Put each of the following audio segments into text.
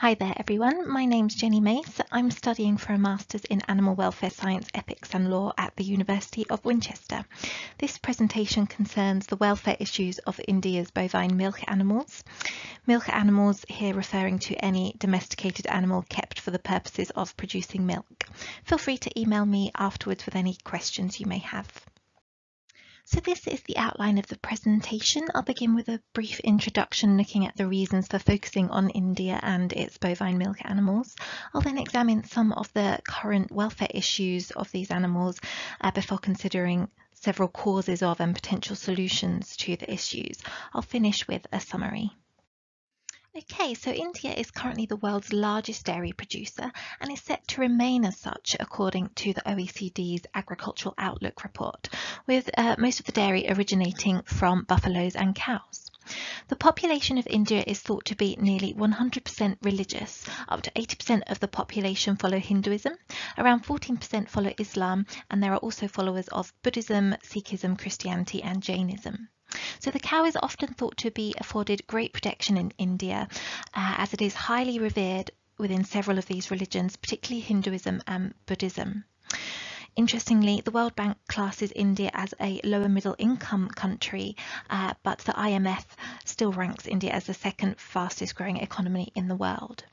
Hi there everyone, my name's Jenny Mace. I'm studying for a Masters in Animal Welfare Science, Ethics and Law at the University of Winchester. This presentation concerns the welfare issues of India's bovine milk animals. Milk animals here referring to any domesticated animal kept for the purposes of producing milk. Feel free to email me afterwards with any questions you may have. So this is the outline of the presentation. I'll begin with a brief introduction looking at the reasons for focusing on India and its bovine milk animals. I'll then examine some of the current welfare issues of these animals uh, before considering several causes of and potential solutions to the issues. I'll finish with a summary. Okay, so India is currently the world's largest dairy producer and is set to remain as such according to the OECD's Agricultural Outlook report, with uh, most of the dairy originating from buffaloes and cows. The population of India is thought to be nearly 100% religious. Up to 80% of the population follow Hinduism, around 14% follow Islam, and there are also followers of Buddhism, Sikhism, Christianity, and Jainism. So the cow is often thought to be afforded great protection in India uh, as it is highly revered within several of these religions, particularly Hinduism and Buddhism. Interestingly, the World Bank classes India as a lower middle income country, uh, but the IMF still ranks India as the second fastest growing economy in the world.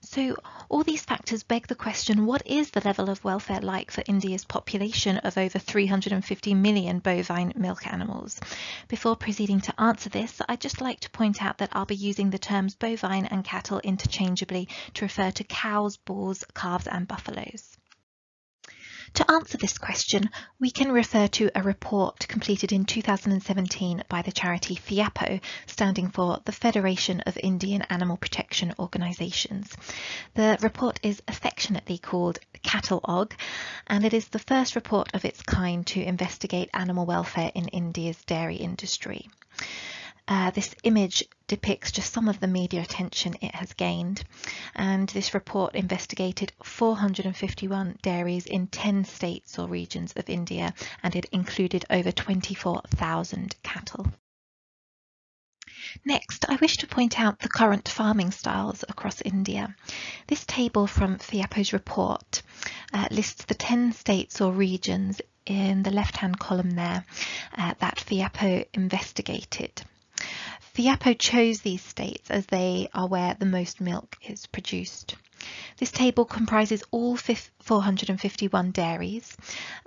So all these factors beg the question, what is the level of welfare like for India's population of over 350 million bovine milk animals? Before proceeding to answer this, I'd just like to point out that I'll be using the terms bovine and cattle interchangeably to refer to cows, bulls, calves and buffaloes. To answer this question, we can refer to a report completed in 2017 by the charity FIAPO, standing for the Federation of Indian Animal Protection Organisations. The report is affectionately called Cattle-OG, and it is the first report of its kind to investigate animal welfare in India's dairy industry. Uh, this image depicts just some of the media attention it has gained. And this report investigated 451 dairies in 10 states or regions of India, and it included over 24,000 cattle. Next, I wish to point out the current farming styles across India. This table from FIAPO's report uh, lists the 10 states or regions in the left-hand column there uh, that FIAPO investigated. FIAPO chose these states as they are where the most milk is produced. This table comprises all 451 dairies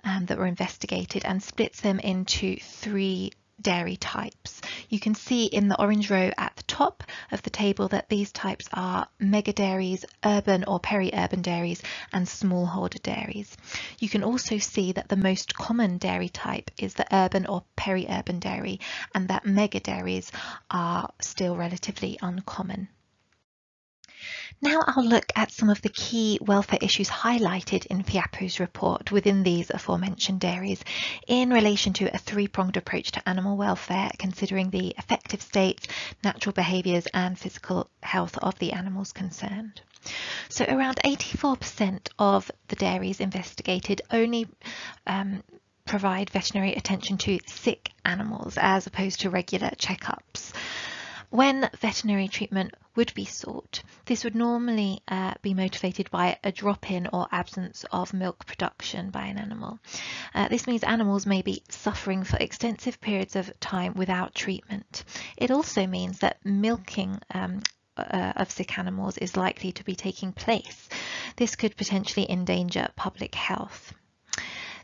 um, that were investigated and splits them into three dairy types. You can see in the orange row at the top of the table that these types are mega dairies, urban or peri-urban dairies and smallholder dairies. You can also see that the most common dairy type is the urban or peri-urban dairy and that mega dairies are still relatively uncommon. Now I'll look at some of the key welfare issues highlighted in FIAPO's report within these aforementioned dairies in relation to a three-pronged approach to animal welfare, considering the affective states, natural behaviours and physical health of the animals concerned. So around 84% of the dairies investigated only um, provide veterinary attention to sick animals as opposed to regular checkups. When veterinary treatment would be sought, this would normally uh, be motivated by a drop in or absence of milk production by an animal. Uh, this means animals may be suffering for extensive periods of time without treatment. It also means that milking um, uh, of sick animals is likely to be taking place. This could potentially endanger public health.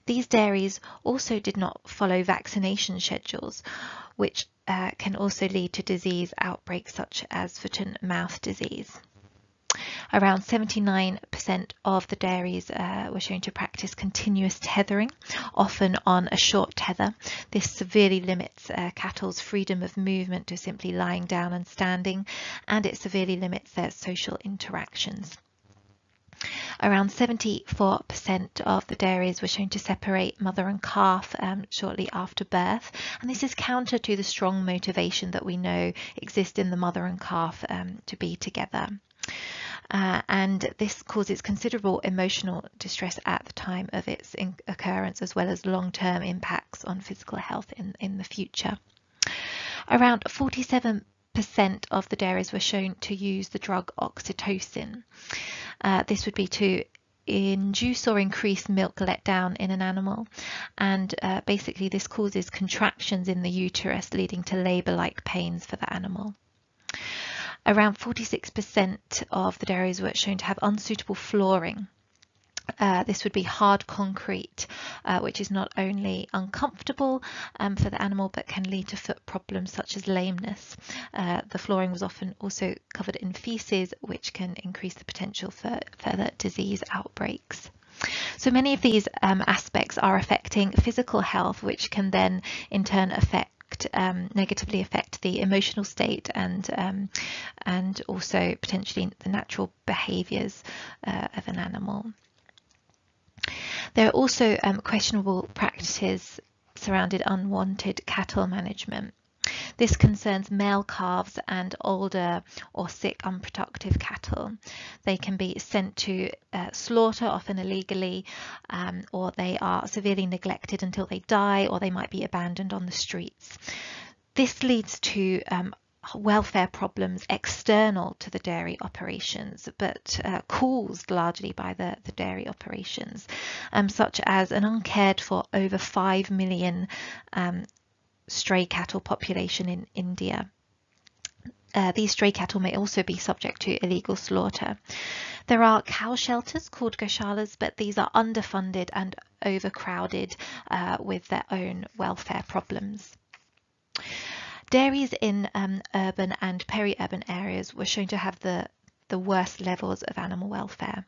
These dairies also did not follow vaccination schedules, which uh, can also lead to disease outbreaks such as foot and mouth disease. Around 79% of the dairies uh, were shown to practice continuous tethering, often on a short tether. This severely limits uh, cattle's freedom of movement to simply lying down and standing, and it severely limits their social interactions. Around 74% of the dairies were shown to separate mother and calf um, shortly after birth, and this is counter to the strong motivation that we know exists in the mother and calf um, to be together. Uh, and this causes considerable emotional distress at the time of its occurrence, as well as long-term impacts on physical health in, in the future. Around 47 percent of the dairies were shown to use the drug oxytocin. Uh, this would be to induce or increase milk letdown in an animal and uh, basically this causes contractions in the uterus leading to labour-like pains for the animal. Around 46% of the dairies were shown to have unsuitable flooring uh, this would be hard concrete, uh, which is not only uncomfortable um, for the animal but can lead to foot problems such as lameness. Uh, the flooring was often also covered in feces, which can increase the potential for further disease outbreaks. So many of these um, aspects are affecting physical health, which can then in turn affect um, negatively affect the emotional state and um, and also potentially the natural behaviours uh, of an animal. There are also um, questionable practices surrounded unwanted cattle management. This concerns male calves and older or sick unproductive cattle. They can be sent to uh, slaughter, often illegally, um, or they are severely neglected until they die, or they might be abandoned on the streets. This leads to um, welfare problems external to the dairy operations, but uh, caused largely by the, the dairy operations, um, such as an uncared for over 5 million um, stray cattle population in India. Uh, these stray cattle may also be subject to illegal slaughter. There are cow shelters called goshalas, but these are underfunded and overcrowded uh, with their own welfare problems. Dairies in um, urban and peri-urban areas were shown to have the, the worst levels of animal welfare.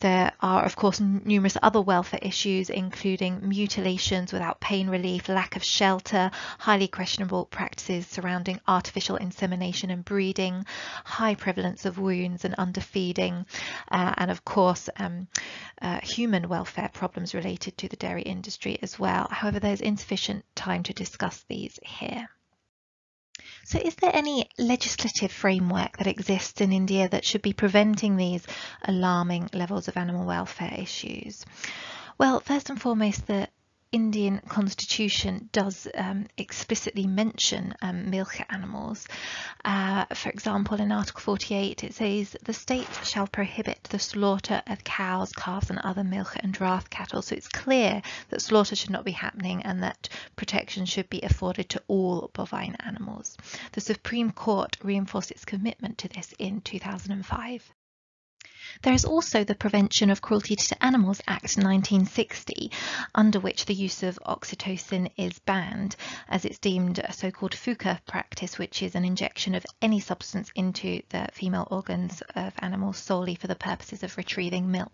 There are, of course, numerous other welfare issues, including mutilations without pain relief, lack of shelter, highly questionable practices surrounding artificial insemination and breeding, high prevalence of wounds and underfeeding, uh, and of course, um, uh, human welfare problems related to the dairy industry as well. However, there's insufficient time to discuss these here. So is there any legislative framework that exists in India that should be preventing these alarming levels of animal welfare issues? Well, first and foremost, the Indian constitution does um, explicitly mention um, milk animals. Uh, for example, in Article 48, it says the state shall prohibit the slaughter of cows, calves, and other milk and draught cattle. So it's clear that slaughter should not be happening and that protection should be afforded to all bovine animals. The Supreme Court reinforced its commitment to this in 2005. There is also the Prevention of Cruelty to Animals Act 1960, under which the use of oxytocin is banned, as it's deemed a so-called phooka practice, which is an injection of any substance into the female organs of animals solely for the purposes of retrieving milk.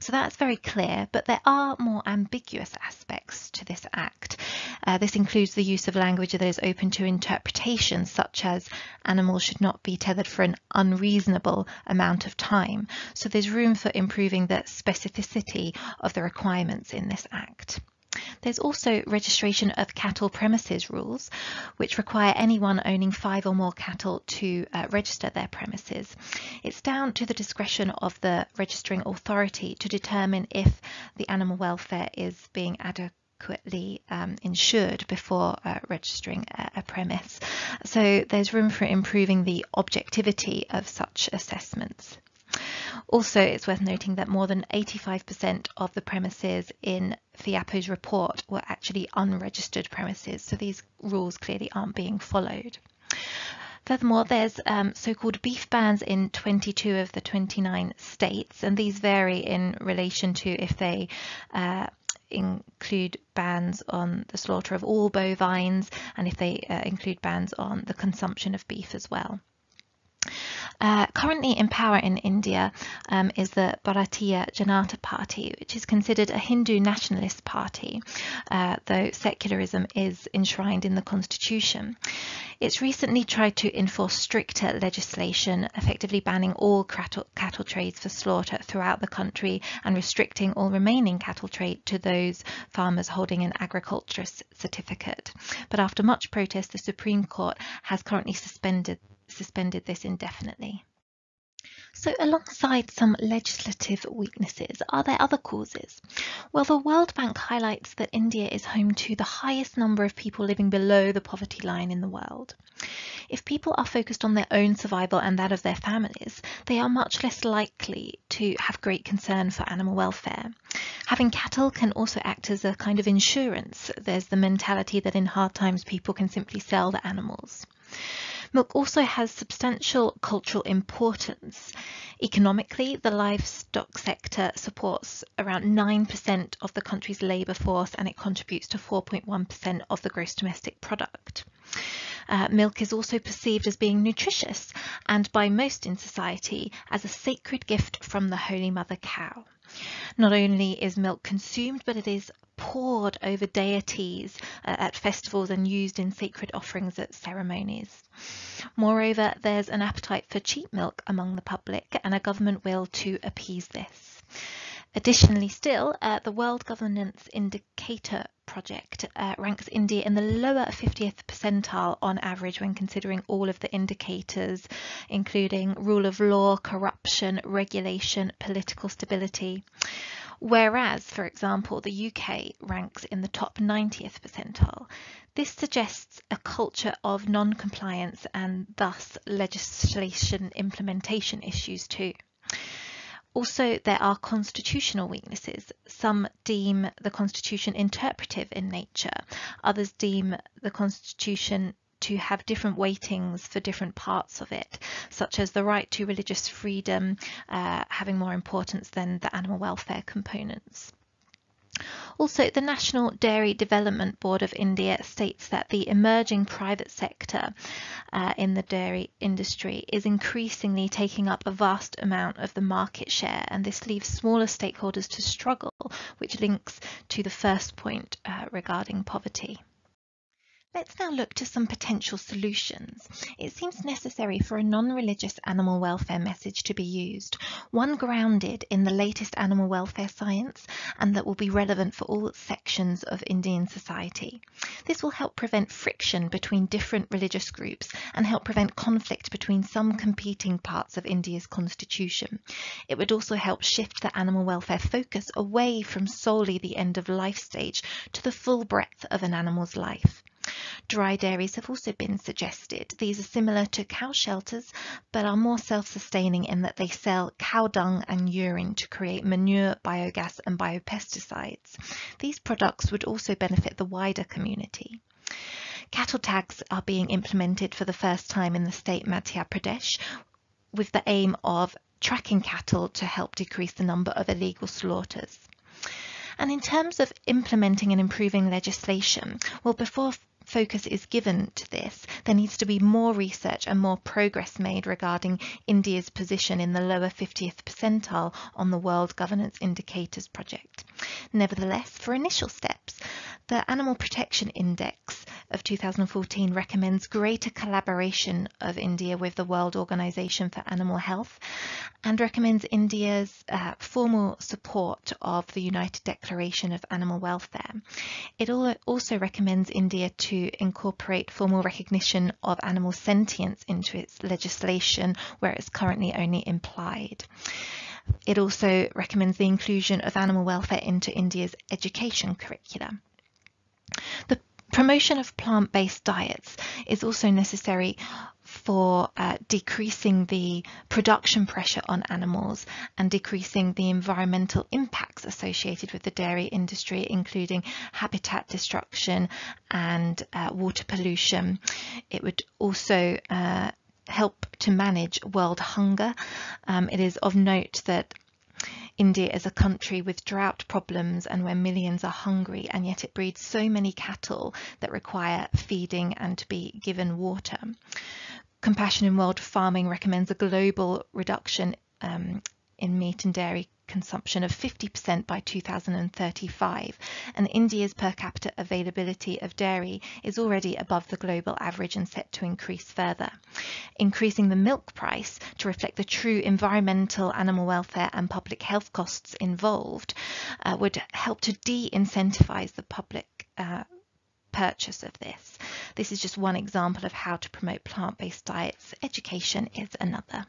So that's very clear, but there are more ambiguous aspects to this act. Uh, this includes the use of language that is open to interpretation, such as animals should not be tethered for an unreasonable amount of time. So there's room for improving the specificity of the requirements in this Act. There's also registration of cattle premises rules, which require anyone owning five or more cattle to uh, register their premises. It's down to the discretion of the registering authority to determine if the animal welfare is being adequately um, insured before uh, registering a, a, premise. So there's room for improving the objectivity of such assessments. Also, it's worth noting that more than 85% of the premises in FIAPO's report were actually unregistered premises, so these rules clearly aren't being followed. Furthermore, there's um, so-called beef bans in 22 of the 29 states, and these vary in relation to if they uh, include bans on the slaughter of all bovines and if they uh, include bans on the consumption of beef as well. Uh, currently in power in India um, is the Bharatiya Janata Party, which is considered a Hindu nationalist party, uh, though secularism is enshrined in the constitution. It's recently tried to enforce stricter legislation, effectively banning all cattle, cattle trades for slaughter throughout the country and restricting all remaining cattle trade to those farmers holding an agriculturist certificate. But after much protest, the Supreme Court has currently suspended suspended this indefinitely. So, alongside some legislative weaknesses, are there other causes? Well, the World Bank highlights that India is home to the highest number of people living below the poverty line in the world. If people are focused on their own survival and that of their families, they are much less likely to have great concern for animal welfare. Having cattle can also act as a kind of insurance. There's the mentality that in hard times people can simply sell the animals. Milk also has substantial cultural importance. Economically, the livestock sector supports around 9% of the country's labour force and it contributes to 4.1% of the gross domestic product. Uh, milk is also perceived as being nutritious and by most in society as a sacred gift from the Holy Mother Cow. Not only is milk consumed, but it is poured over deities uh, at festivals and used in sacred offerings at ceremonies. Moreover, there's an appetite for cheap milk among the public and a government will to appease this. Additionally, still, uh, the World Governance Indicator Project uh, ranks India in the lower 50th percentile on average when considering all of the indicators, including rule of law, corruption, regulation, political stability. Whereas, for example, the UK ranks in the top 90th percentile. This suggests a culture of non compliance and thus legislation implementation issues too. Also, there are constitutional weaknesses. Some deem the Constitution interpretive in nature, others deem the Constitution to have different weightings for different parts of it, such as the right to religious freedom uh, having more importance than the animal welfare components. Also, the National Dairy Development Board of India states that the emerging private sector uh, in the dairy industry is increasingly taking up a vast amount of the market share, and this leaves smaller stakeholders to struggle, which links to the first point uh, regarding poverty. Let's now look to some potential solutions. It seems necessary for a non-religious animal welfare message to be used, one grounded in the latest animal welfare science and that will be relevant for all sections of Indian society. This will help prevent friction between different religious groups and help prevent conflict between some competing parts of India's constitution. It would also help shift the animal welfare focus away from solely the end of life stage to the full breadth of an animal's life. Dry dairies have also been suggested. These are similar to cow shelters, but are more self-sustaining in that they sell cow dung and urine to create manure, biogas and biopesticides. These products would also benefit the wider community. Cattle tags are being implemented for the first time in the state Madhya Pradesh with the aim of tracking cattle to help decrease the number of illegal slaughters. And in terms of implementing and improving legislation, well, before focus is given to this, there needs to be more research and more progress made regarding India's position in the lower 50th percentile on the World Governance Indicators Project. Nevertheless, for initial steps, the Animal Protection Index of 2014 recommends greater collaboration of India with the World Organization for Animal Health and recommends India's uh, formal support of the United Declaration of Animal Welfare. It also recommends India to incorporate formal recognition of animal sentience into its legislation where it's currently only implied. It also recommends the inclusion of animal welfare into India's education curricula. The promotion of plant-based diets is also necessary for uh, decreasing the production pressure on animals and decreasing the environmental impacts associated with the dairy industry, including habitat destruction and uh, water pollution. It would also uh, help to manage world hunger. Um, it is of note that India is a country with drought problems and where millions are hungry, and yet it breeds so many cattle that require feeding and to be given water. Compassion in World Farming recommends a global reduction um, in meat and dairy consumption of 50% by 2035, and India's per capita availability of dairy is already above the global average and set to increase further. Increasing the milk price to reflect the true environmental, animal welfare and public health costs involved uh, would help to de-incentivize the public uh, purchase of this. This is just one example of how to promote plant-based diets. Education is another.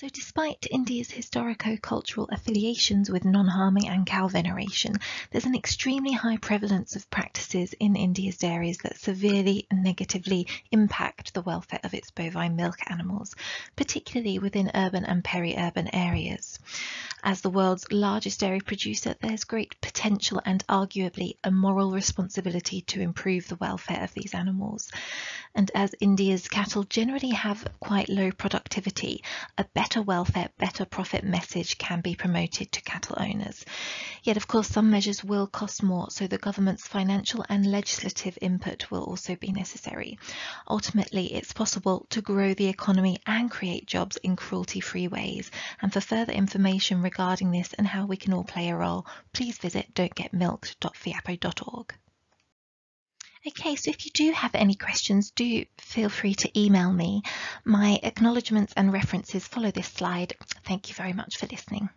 So, despite India's historico-cultural affiliations with non-harming and cow veneration, there's an extremely high prevalence of practices in India's dairies that severely and negatively impact the welfare of its bovine milk animals, particularly within urban and peri-urban areas. As the world's largest dairy producer, there's great potential and arguably a moral responsibility to improve the welfare of these animals. And as India's cattle generally have quite low productivity, a better welfare, better profit message can be promoted to cattle owners. Yet, of course, some measures will cost more, so the government's financial and legislative input will also be necessary. Ultimately, it's possible to grow the economy and create jobs in cruelty free ways. And for further information regarding this and how we can all play a role, please visit don'tgetmilked.fiapo.org. Okay, so if you do have any questions, do feel free to email me. My acknowledgements and references follow this slide. Thank you very much for listening.